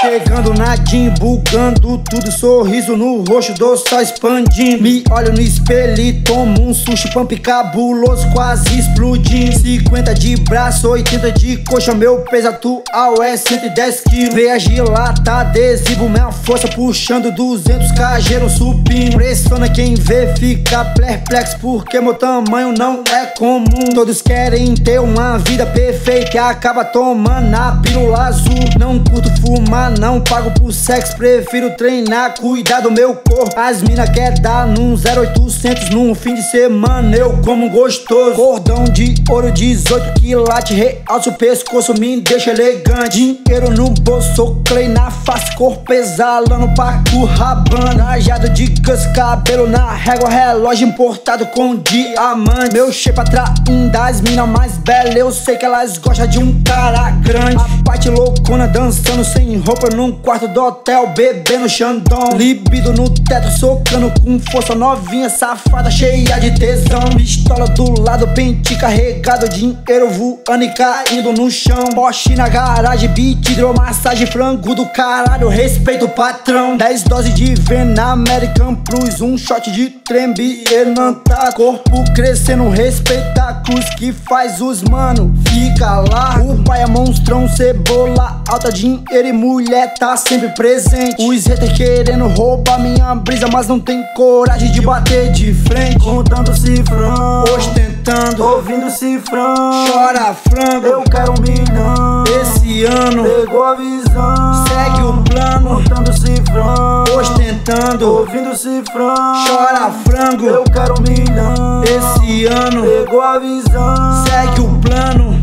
Chegando nadinho, bugando tudo, sorriso no rosto, do só expandindo. Me olho no espelho e tomo um sushi pump cabuloso, quase explodindo. 50 de braço, 80 de coxa, meu peso atual é 110 quilos. Veia gilata, adesivo, minha força puxando 200 cajeiro supino. Pressiona quem vê, fica perplexo, porque meu tamanho não é comum. Todos querem ter uma vida perfeita e acaba tomando a pílula azul. Não curto fumar, não pago por sexo, prefiro treinar, cuidar do meu corpo. As mina quer dar num 0800 num fim de semana, eu como gostoso. Cordão de ouro 18 quilates, realça o pescoço, me deixa elegante. Dinheiro no bolso, clay na face, corpo exalando parco rabando. Trajado de cus, cabelo na régua, relógio importado com diamante. Meu shape atraindo as mina mais belas, eu sei que elas gostam de um cara grande. Parte loucona dançando sem roupa num quarto do hotel, bebendo xandão. Libido no teto, socando com força novinha, safada, cheia de tesão. Pistola do lado, pente carregado, dinheiro voando e caindo no chão. Porsche na garagem, beat, hidromassagem, frango do caralho, respeito o patrão. 10 doses de Vena American Plus, um shot de trembi, não tá. Corpo crescendo, respeita a cruz que faz os mano. Fica lá, pai é monstrão, cebola alta, dinheiro e mulher tá sempre presente. Os haters querendo roubar minha brisa, mas não tem coragem de bater de frente. Contando cifrão, Ostentando, ouvindo cifrão. chora frango. Eu quero um milhão. Esse ano Pegou a visão. segue o plano. Contando cifrão, Ostentando, ouvindo cifrão. chora frango. Eu quero um milhão. Esse ano Pegou a visão. segue o plano.